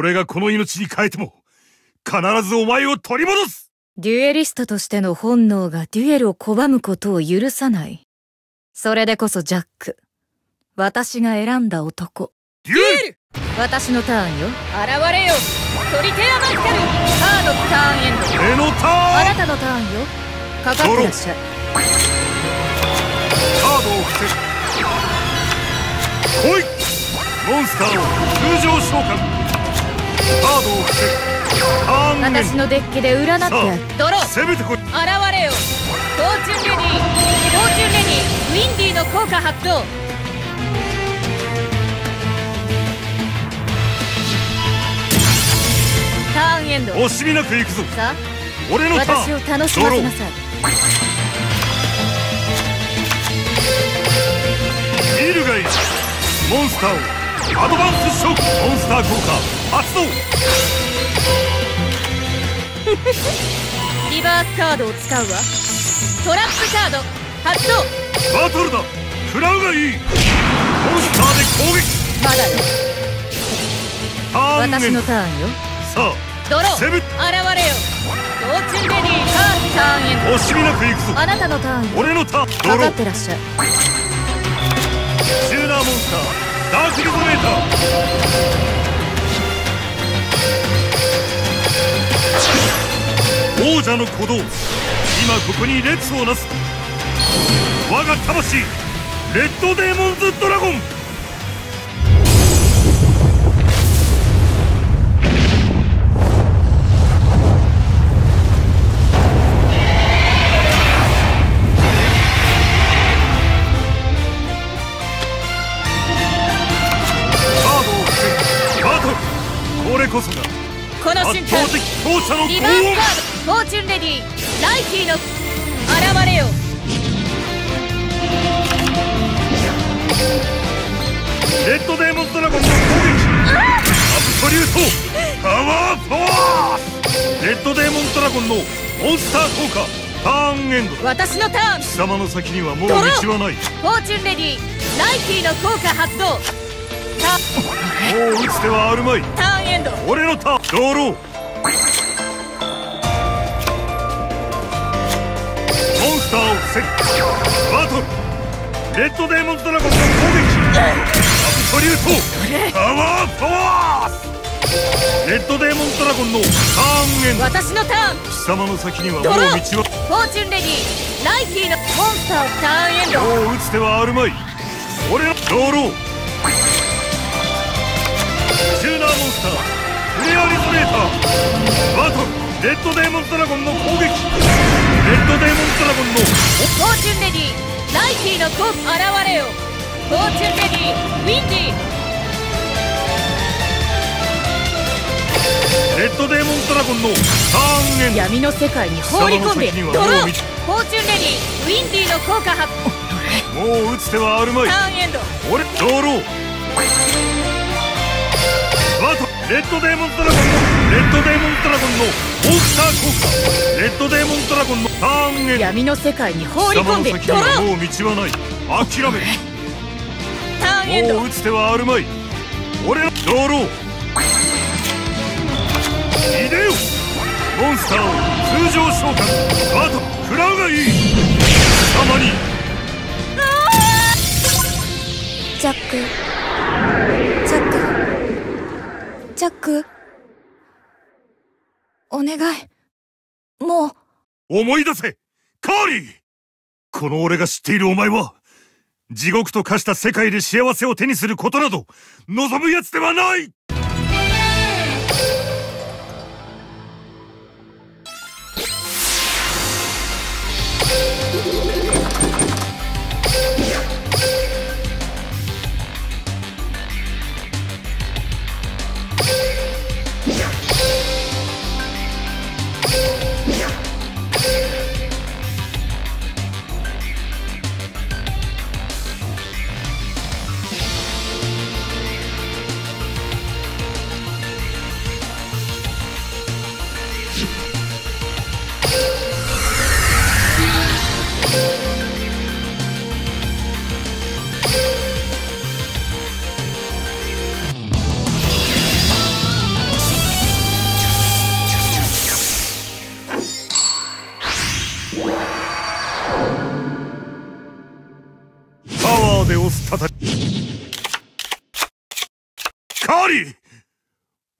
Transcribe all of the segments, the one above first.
俺がこの命に変えても必ずお前を取り戻す。デュエリストとしての本能がデュエルを拒むことを許さない。それでこそジャック。私が選んだ男。デュエル！私のターンよ。現れよ。トリテラマスカルカードターンエンド。俺のターン！あなたのターンよ。かかってらっしゃいカードを伏せ来い！モンスターを通常召喚私のデッキで占ってドロー攻めてこい。現れよ。フォーチュンレディーフォーチュンレディーウィンディーの効果発動ターンエンド。惜しみなく行くぞ。さあ俺のターン。私を楽しませなさい。見るがいい。モンスターを。アドバンスショックモンスター効果発動。リバースカードを使うわ。トラップカード。発動。バトルだ。食らうがいい。モンスターで攻撃。まだよ私のターンよ。さドロー。セ現れよ。フォーチュンレディーカーターンエンドあ惜しみなく行くぞ。あなたのターンよ。俺のターン。ドかかローってらっしゃい。チューナーモンスター。ダークリゾネーター王者の鼓動。今ここに列をなす。我が魂レッドデーモンズドラゴン。モンスター効果ターンエンド。私のターン。貴様の先にはもう道はない。フォーチュンレディーライティの効果発動。タもう打つ手はあるまい。ターンエンド。俺のターン。ドローモンスターを防ぐバトル。レッドデーモンズドラゴンの攻撃。アブソリュート。パワーパワーレッドデーモンズドラゴンのターンエンド。私のターン。貴様の先にはもう道は。フォーチュンレディー。ライティのモンスターをターンエンド。もう打つ手はあるまい。俺のドロー。チューナーモンスター。フレアリゾネーター。バトルレッドデーモンズドラゴンの攻撃。レッドデーモンズドラゴンの。フォーチュンレディー。ライティの効果現れよ。フォーチュンレディー。ウィンディレッドデーモンズドラゴンのターンエンド。闇の世界に放り込んでドローフォーチュンレディーウィンディーの効果発もう打つ手はあるまい。ターンエンド。俺ドロー。バトルレッドデーモンズドラゴンのレッドデーモンズドラゴンのモンスター効果。レッドデーモンズドラゴンのターンエンド。闇の世界に放り込んでドローもう道はない。諦めるターンエンド。もう打つ手はあるまい。俺のドローいでよモンスター。を通常召喚バト食らうがいい貴様にジャック。ジャック。ジャック。お願い。もう思い出せ。カーリー。この俺が知っているお前は地獄と化した世界で幸せを手にすることなど望むやつではない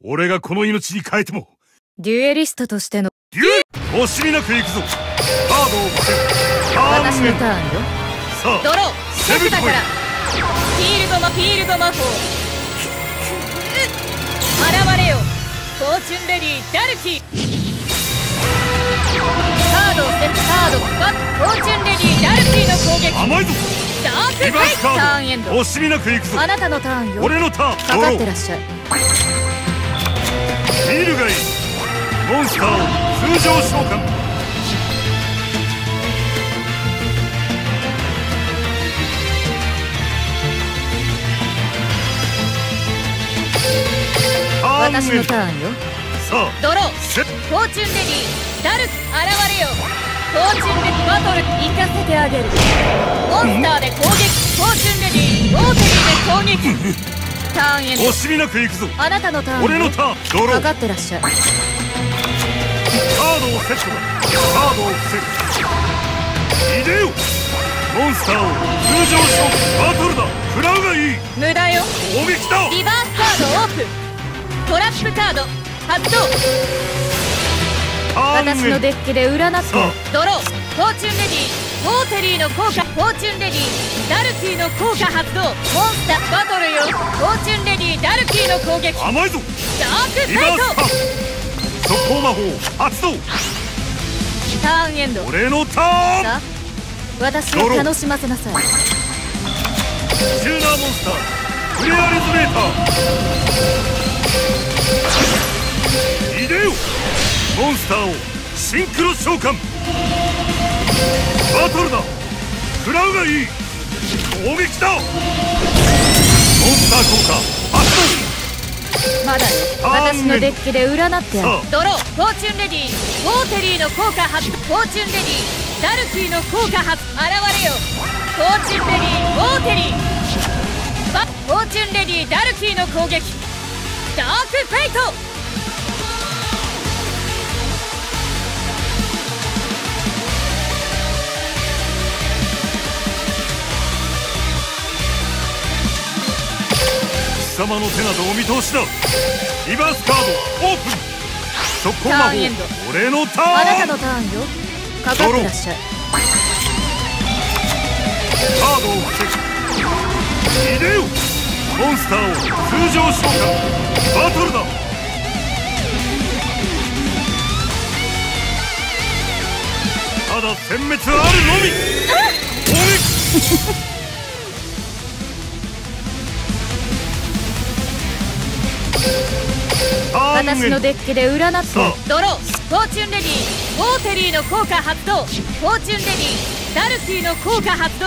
俺がこの命に変えてもデュエリストとしての。デュエ惜しみなく行くぞ。カードを伏せ私のターンよ。さあドローシェフだから。フィールドマフィールド魔法現れよ。フォーチュンレディダルキーカードをセットカードバッフォーチュンレディダルキーの攻撃。甘いぞ。ダークフェイターンエンド。惜しみなく行くぞ。あなたのターンよ。俺のターン。かかってらっしゃいビールがいい。モンスターを通常召喚。私のターンよ。さあドロー。フォーチュンレディダルク現れよフォーチュンレディバトル行かせてあげる。モンスターで攻撃。フォーチュンレディウォーテリーで攻撃 ターンエンド。惜しみなく行くぞ。あなたのターンよ俺のターン。ドローかかってらっしゃい。カードをセットだ。カードを伏せいでよモンスターを通常召喚バトルだ。食らうがいい。無駄よ。攻撃だ。リバースカードオープン。トラップカード。発動。私のデッキで占って。ドロー。フォーチュンレディウォーテリーの効果フォーチュンレディダルキーの効果発動。モンスターバトルよ。フォーチュンレディダルキーの攻撃。甘いぞ。ダークフリバーェイト。スター速攻魔法発動。ターンエンド。俺のターン。さあ私を楽しませなさい。チューナーモンスター。クレアリズメーター。いでよ。モンスターをシンクロ召喚バトルだ食らうがいい攻撃だモンスター効果発動まだよ私のデッキで占ってやるドロー。フォーチュンレディ。ーウォーテリーの効果発。フォーチュンレディ。ーダルキーの効果発。現れよ。フォーチュンレディ。ーウォーテリーバフォーチュンレディーダルキーの攻撃。ダークフェイト。様の手などお見通しだ。リバースカードオープン。速攻魔法俺のターン。あなたのターンよ。かかってらっしゃい。カードを伏せいでよモンスターを通常召喚。バトルだ。ただ殲滅あるのみ。攻撃私のデッキで占ってドローフォーチュンレディウォーテリーの効果発動フォーチュンレディダルキーの効果発動。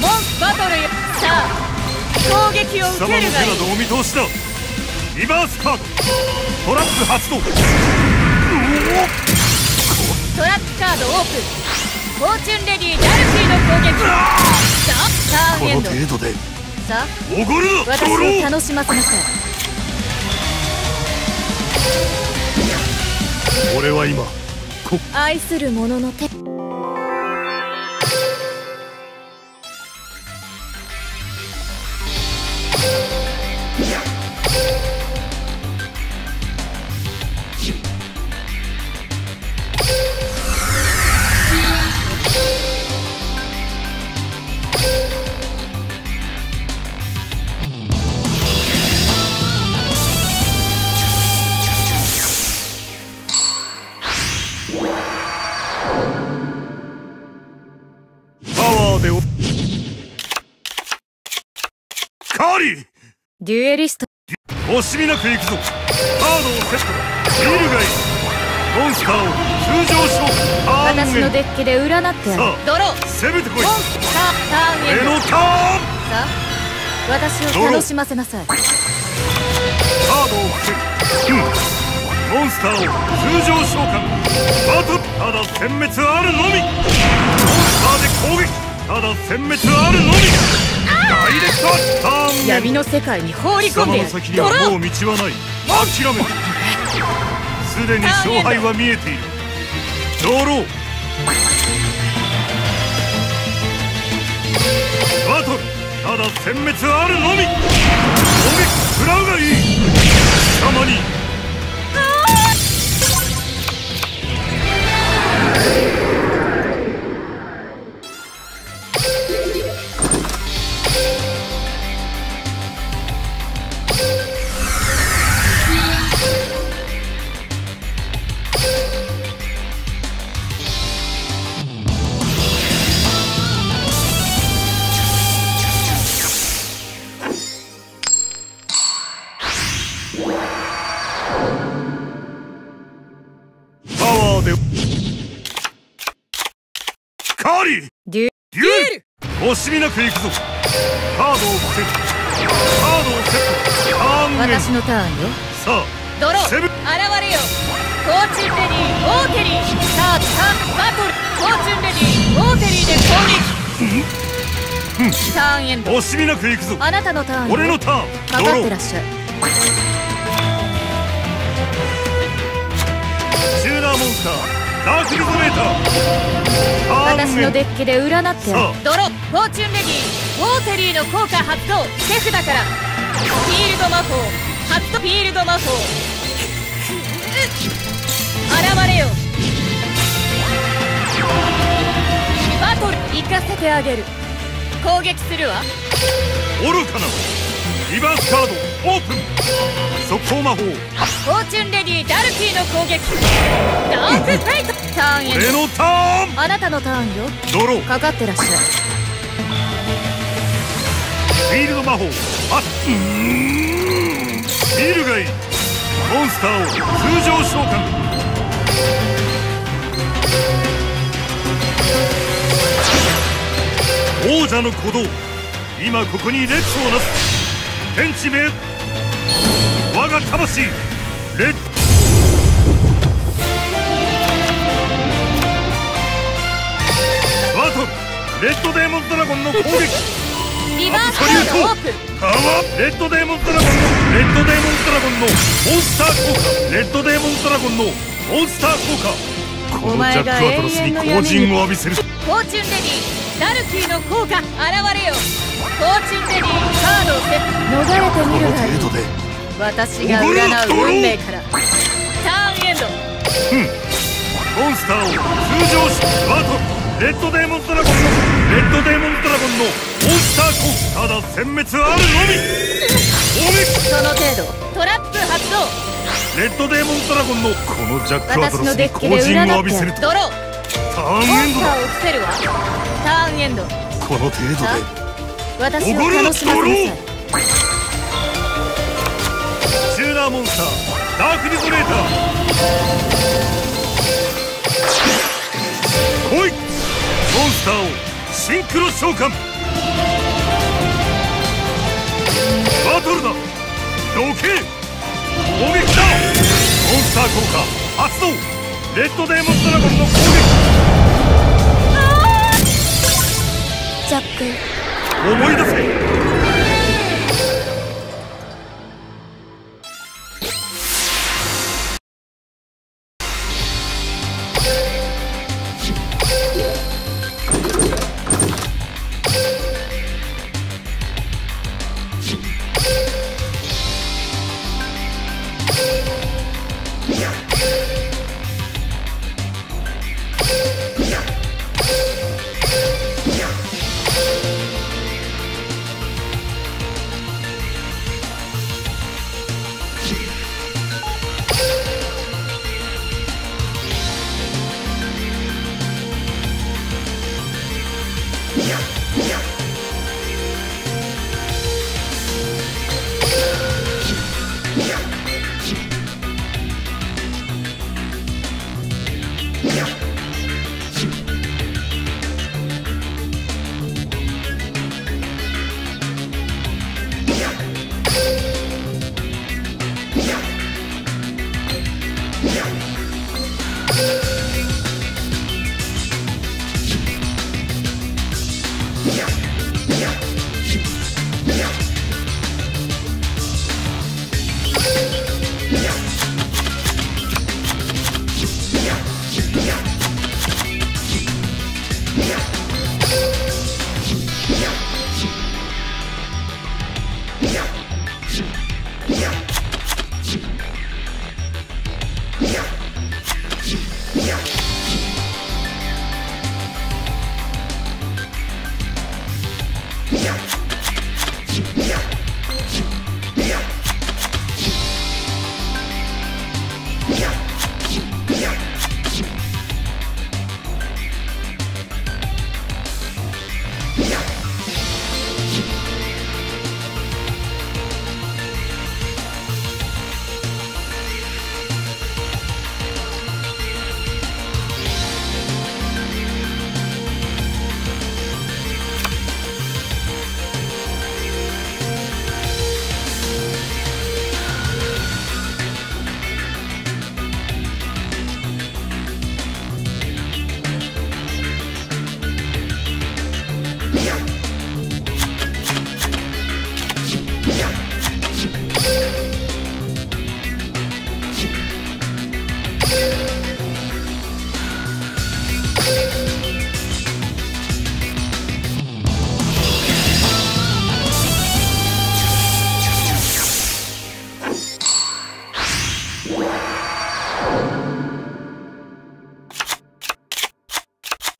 モンスバトルよさあ攻撃を受けるがいい。お見通しだ。リバースカードトラップ発動。トラップカードオープン。フォーチュンレディダルキーの攻撃。さあター。このンエンド。程度でさあおごるな私を楽しませなさい。俺は今こ愛する者の手デュエリスト。惜しみなく行くぞ。カードをセットだビールがいいモンスターを通常召喚私のデッキで占ってやる。さドロー。あ攻めてこい。モンスターターンのターン。さあ。私を楽しませなさい。カードを伏せ。うん。モンスターを通常召喚バトルただ殲滅あるのみ。モンスターで攻撃。ただ殲滅あるのみ闇の世界に放り込んでやる。先にはもう道はない諦めたすでに勝敗は見えているドローバトルただ殲滅あるのみ攻撃食らうがいい貴様にみなくいくぞ。カードを伏せカードをセット。ターン私のターンよさあドロー現れよ。フォーチュンレディーオーテリーさあターンバトル。フォーチュンレディーオーテリーで攻撃。ターンエンド。惜しみなくいくぞあなたのターン俺のターン。かかってらっしゃい。チューナーモンスターダークリゾネーター私のデッキで占ってドロフォーチュンレディウォーテリーの効果発動。手札から。フィールド魔法。発動フィールド魔法。現れよ。バトル行かせてあげる。攻撃するわ。愚かなリバースカードオープン速攻魔法。フォーチュンレディダルキーの攻撃。ダークフェイト。ターンへ俺のターン。あなたのターンよ。ドロー。かかってらっしゃいフィールド魔法。あうん。ールがいい。モンスターを通常召喚。王者の鼓動。今ここに列をなす。天地め我が魂レッバトルレッドデーモンドラゴンの攻撃。リバースカードオープンタワーレッドデーモンドラゴンのレッドデーモンドラゴンのモンスター効果。レッドデーモンドラゴンのモンスター効果。このジャックアトロスに後陣を浴びせる。フォーチュンレディダルキーの効果現れよフォーチュンレディカードをセット逃れてみるがいい私が占う運命からターンエンドモンスターを通常しバトルレッドデーモンドラゴンのレッドデーモンドラゴンのモンスター効果ただ殲滅あるのみ攻撃その程度トラップ発動レッドデーモンドラゴンのこのジャックアトロスに後陣を浴びせるとドローターンエンドだモンスターを伏せるわターンエンドこの程度で。私を楽しませなさい。チューナーモンスターダークリゾネーター。来い！モンスターをシンクロ召喚。バトルだ！どけ！攻撃だ！モンスター効果発動！レッドデーモンドラゴンの攻撃！ジャック思い出せ。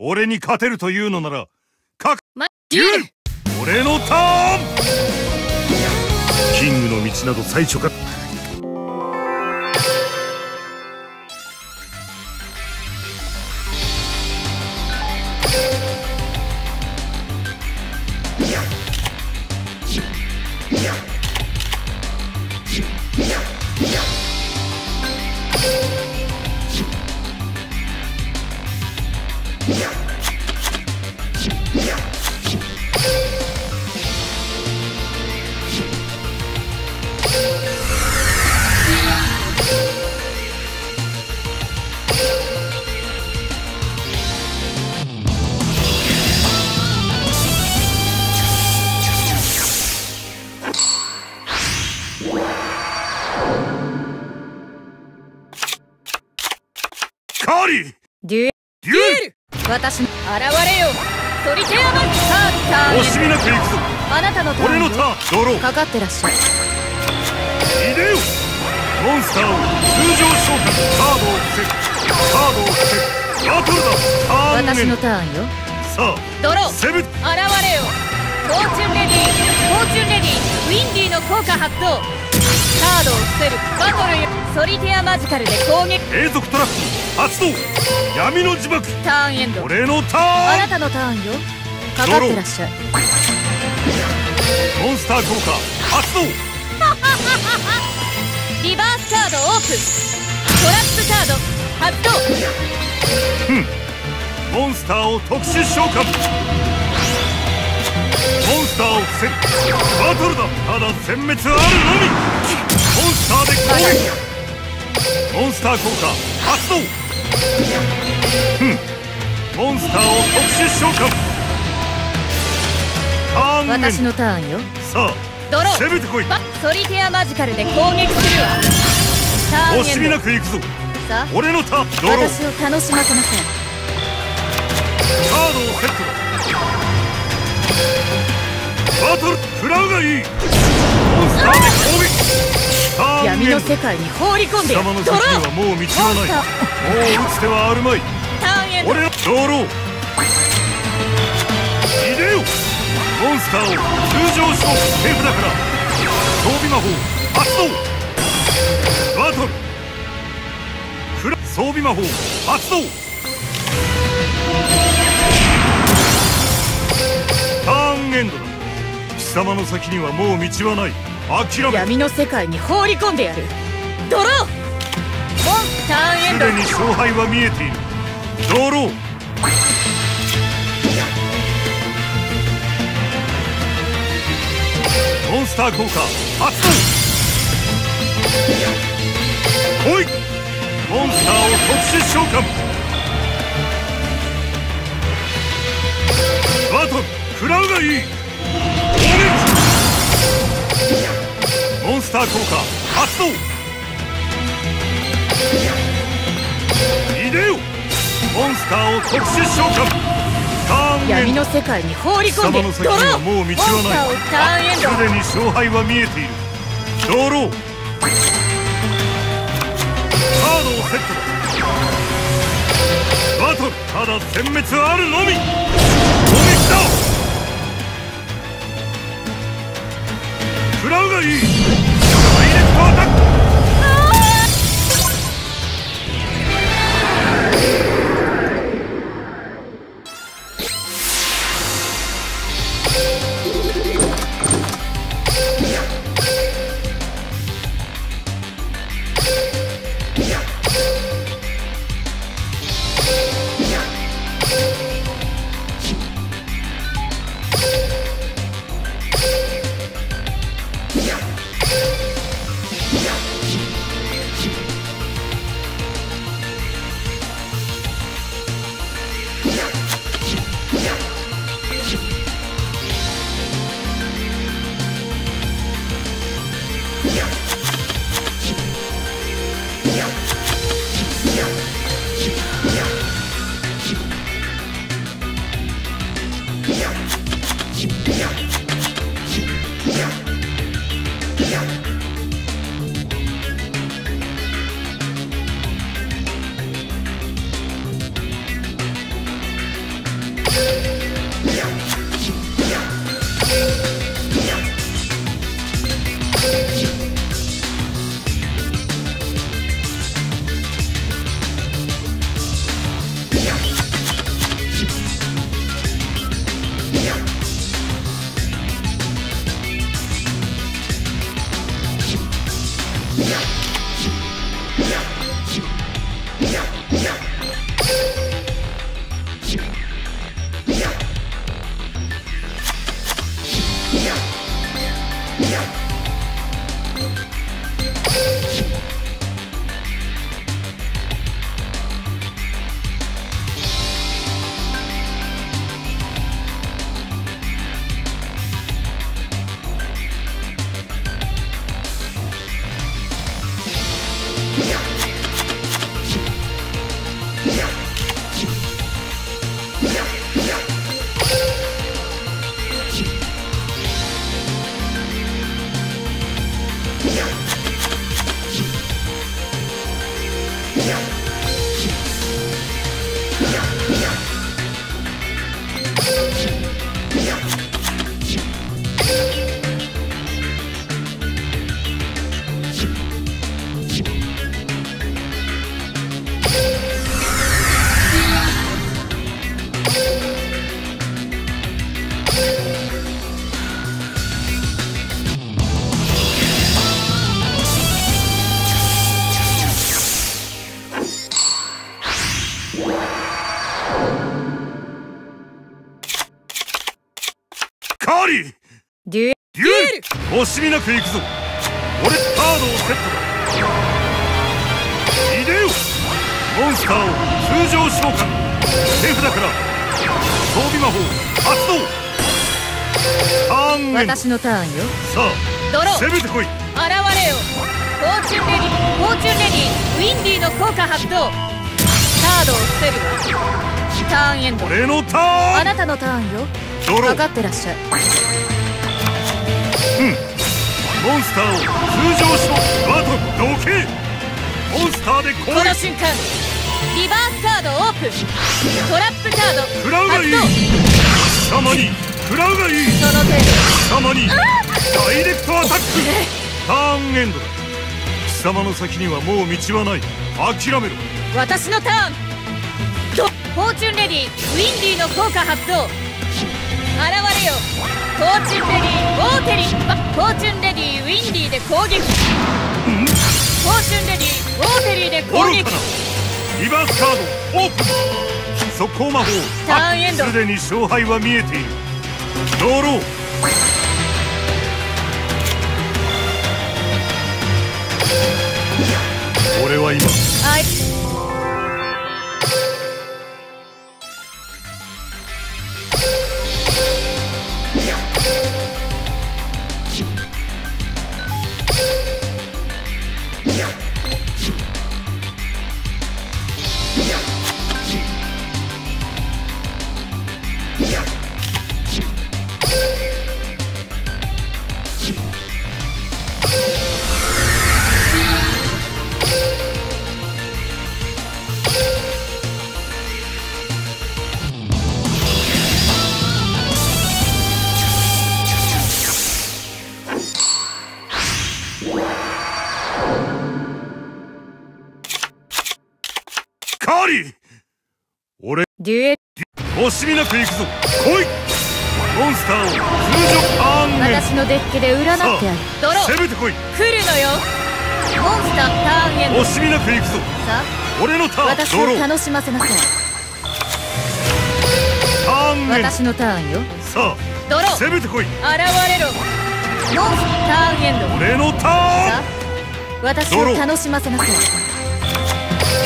俺に勝てるというのならかまデュエル俺のターン。キングの道など最初かられよソリテアマンターン惜しみなく行くぞ。ドあなたのターンよ俺のターンドロー。かかってらっしゃい。いでよ。モンスターを通常召喚カードを伏せカードを伏せバトルだ。ターン私のターンよさドロー。あセブン。現れよフォーチュンレディー。フォーチュンレディーウィンディーの効果発動。カードを伏せる。バトルよ。ソリテアマジカルで攻撃永続トラップ発動。闇の呪縛ターンエンド。俺のターあなたのターンよ。かかってらっしゃい。ン。モンスター効果発動。リバースカードオープン。トラップカード。発動。モンスターを特殊召喚。モンスターを防ぐバトルだ。ただ殲滅あるのみ。モンスターで攻撃モンスター効果発動。ふん。モンスターを特殊召喚。ターン私のターンよ。さドロあ攻ーめてこい。バソリテアマジカルで攻撃するわ。ターン惜しみなく行くぞ。さあ。俺のターン。ドロー私を楽しませなさいカードをセットだ。バトル。食らうがいい。モンスターで攻撃闇の世界に放り込んでやドロー。もう道はない。もう打つ手はあるまい。ターンエンド。俺のドローいでよ。モンスターを通常召喚手札から。装備魔法発動。バトル。フラ装備魔法発動。ターンエンドだ。貴様の先にはもう道はない諦め闇の世界に放り込んでやる。ドロー！モンターンエンド。すでに勝敗は見えている。ドロー！モンスター効果発動！来い！モンスターを特殊召喚！バトル食らうがいいスター効果発動。いでよモンスターを特殊召喚。闇の世界に放り込んでドロー。をはターンエンド。ないすでに勝敗は見えている。ドロー。カードをセットだ。バトル。ただ殲滅あるのみ。攻撃だ。食らうがいいダなく行くぞ俺カードをセットだ。いでよモンスターを通常召喚手札から。装備魔法発動。ターン私のターンよ。さドロー。あ攻めてこい。現れよ。フォーチュンレディフォーチュンレディウィンディの効果発動。カードを捨てるわターンエンド。俺のターン。あなたのターンよ。ドロー。分かってらっしゃいモンスターを通常召喚バトルどけモンスターで攻この撃瞬間リバースカードオープン。トラップカード。食らうがいい。貴様に。食らうがいい。その程貴様に。ダイレクトアタック。ターンエンドだ。貴様の先にはもう道はない。諦めろ。度私のターン。ドフォーチュンレディウィンディの効果発動。現れよ。フォーチュンレディウォーテリフォーチュンレディウィンディで攻撃。フォーチュンレディウォーテリーで攻撃。リバースカードオープン速攻魔法。ターンエンド。すでに勝敗は見えている。ドロー俺は今デュエル惜しみなく行くぞ。来い。モンスターを通常ターンへ私のデッキで占ってやる。ドロー。攻めてこい。来るのよ。モンスターターンエンド惜しみなく行くぞ。さ俺のターンあ私を楽しませなさい。ターンエンド。私のターンよ。さドロー。あ攻めてこい。現れろ。モンスターンエンド。俺のタさーン。あ。私を楽しませなさい。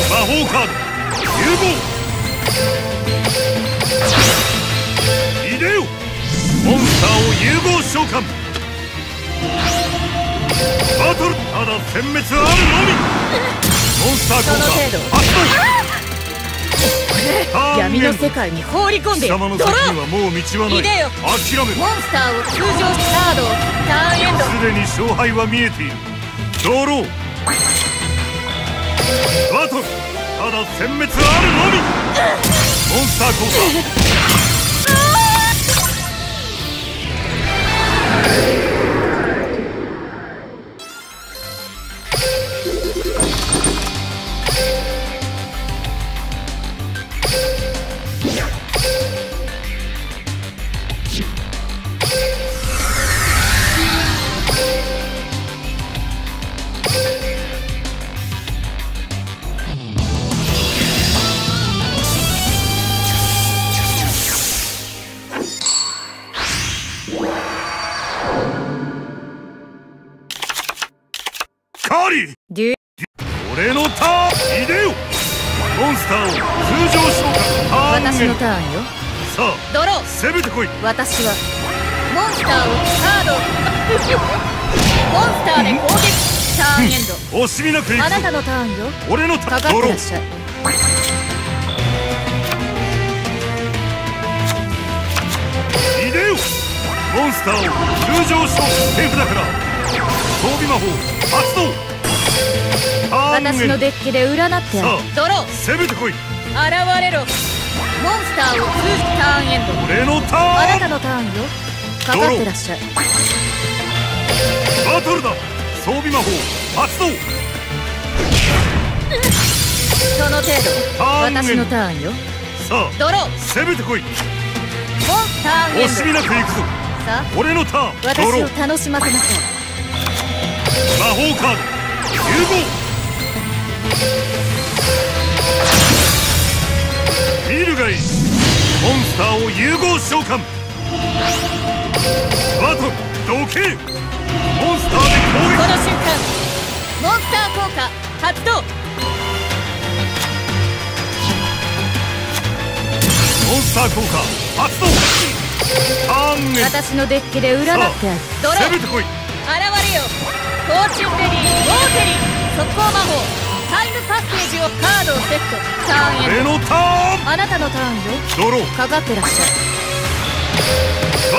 魔法カード。融合いでよ。モンスターを融合召喚。バトルただ殲滅あるのみ。モンスター効果発動。闇の世界に放り込んでよはもう道はない。いでよ。諦めろモンスターを通常カードをターンエンド。すでに勝敗は見えている。ドロー。バトルただ殲滅あるのみモンスター降下 カーリーデュエ俺のターンいでよ。モンスターを通常召喚私のターンよ。さあドロー。攻めてこい。私はモンスターをカード。を モンスターで攻撃。ターンエンド。惜しみなくあなたのターンよ。俺のタかかーンドロー。ってらっしゃいいでよ。モンスターを通常召喚手札から。装備魔法発動!私のデッキで占ってドロー!あ攻めてこい!現れろ!モンスターを通じターンエンド。俺のタあなーン!たのターンよ。かかってらっしゃい。バトルだ!装備魔法発動!その程ターンエンド。私のターンよ。さ度ドロー!あ攻めてこい!モンスターンエン惜しドみなくいくぞ。さあ俺のターンド私を楽しませなさい魔法カード。融合。見るがいい。モンスターを融合召喚。バトルどけモンスターで攻この瞬間モンスター効果発動。撃モンスター効果発動。ターン私のデッキで占ってやる。ドロー攻めてこいフォーチュンレディーウォーテリー速攻魔法タイムパッケージをカードをセットターンエン俺のターンあなたのターンよドローかかってらっしゃい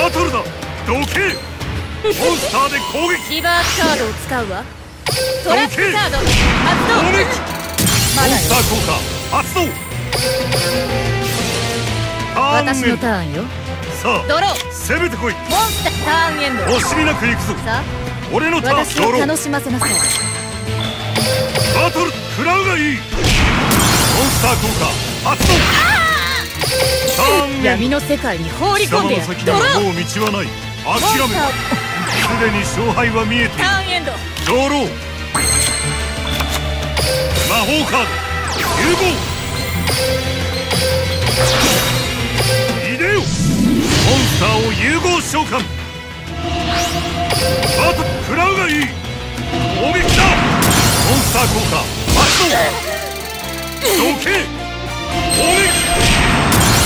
バトルだどけモンスターで攻撃リバースカードを使うわトラックカード発動モンスター効果発動私のターンよ。さドロー。あ攻めてこい。モンスターターンエンド。惜しみなくいくぞ。さあ俺のターン私をドロー。楽しませなさい。バトル食らうがいい。モンスター効果発動。闇の世界に放り込んでやる。の先にはもう道はない。諦めろすでに勝敗は見えている。ターンエンド。ドロー。魔法カード。融合。いでよモンスターを融合召喚。バトル食らうがいい。攻撃だ。モンスター効果発動どけ。攻撃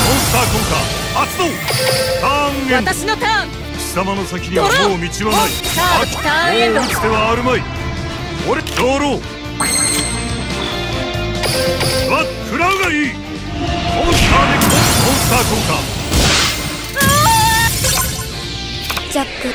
モンスター効果発動ターンエンド。私のターン。貴様の先にはもう道はない。ターンエンド。もう打つ手はあるまい。俺ドローわ食らうがいい。モンスターでモンスター効果ジャック